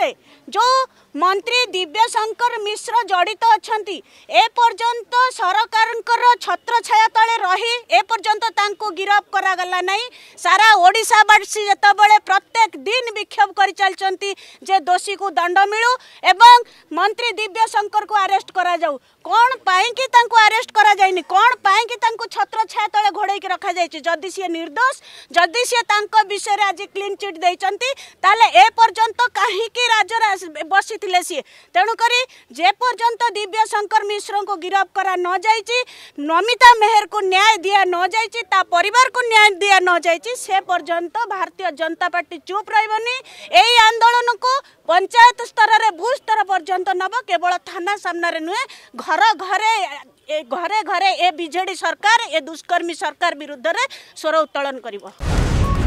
રે જો મંત્રી દિવ્યશંકર મિશ્ર જોડિત અછંતી એ પર્જંત સરકાર કો છત્રછાયા તળે રહી એ પર્જંત તાંકો ગિરફ કરા ગલા નઈ સારા ઓડિસા બડસી જેત બળે પ્રત્યેક દિન વિક્યપ કરી ચલચંતી જે દોશી કો દંડ મિલુ એબંગ મંત્રી દિવ્યશંકર કો ареસ્ટ કરા જાઉ કોણ પાય કે તાંકો ареસ્ટ କରାଯାଇନି କ'ଣ ପାଇଁକି ତାଙ୍କୁ ଛତ୍ରଛାୟା ତଳେ ଘୋଡ଼େଇକି ରଖାଯାଇଛି ଯଦି ସିଏ ନିର୍ଦ୍ଦୋଷ ଯଦି ସିଏ ତାଙ୍କ ବିଷୟରେ ଆଜି କ୍ଲିନ୍ ଚିଟ୍ ଦେଇଛନ୍ତି ତାହେଲେ ଏ ପର୍ଯ୍ୟନ୍ତ କାହିଁକି ରାଜରେ ବସିଥିଲେ ସିଏ ତେଣୁକରି ଯେପର୍ଯ୍ୟନ୍ତ ଦିବ୍ୟ ଶଙ୍କର ମିଶ୍ରଙ୍କୁ ଗିରଫ କରା ନ ଯାଇଛି ନମିତା ମେହେରକୁ ନ୍ୟାୟ ଦିଆ ନ ଯାଇଛି ତା ପରିବାରକୁ ନ୍ୟାୟ ଦିଆ ନ ଯାଇଛି ସେ ପର୍ଯ୍ୟନ୍ତ ଭାରତୀୟ ଜନତା ପାର୍ଟି ଚୁପ୍ ରହିବନି ଏଇ ଆନ୍ଦୋଳନକୁ ପଞ୍ଚାୟତ ସ୍ତରରେ ଭୂସ୍ତର ପର୍ଯ୍ୟନ୍ତ ନେବ କେବଳ ଥାନା ସାମ୍ନାରେ ନୁହେଁ ଘର ଘରେ ଘରେ ଘରେ ଏ ବିଜେଡି ସରକାର ଏ ଦୁଷ୍କର୍ମୀ ସରକାର ବିରୁଦ୍ଧରେ ସ୍ୱର ଉତ୍ତୋଳନ କରିବ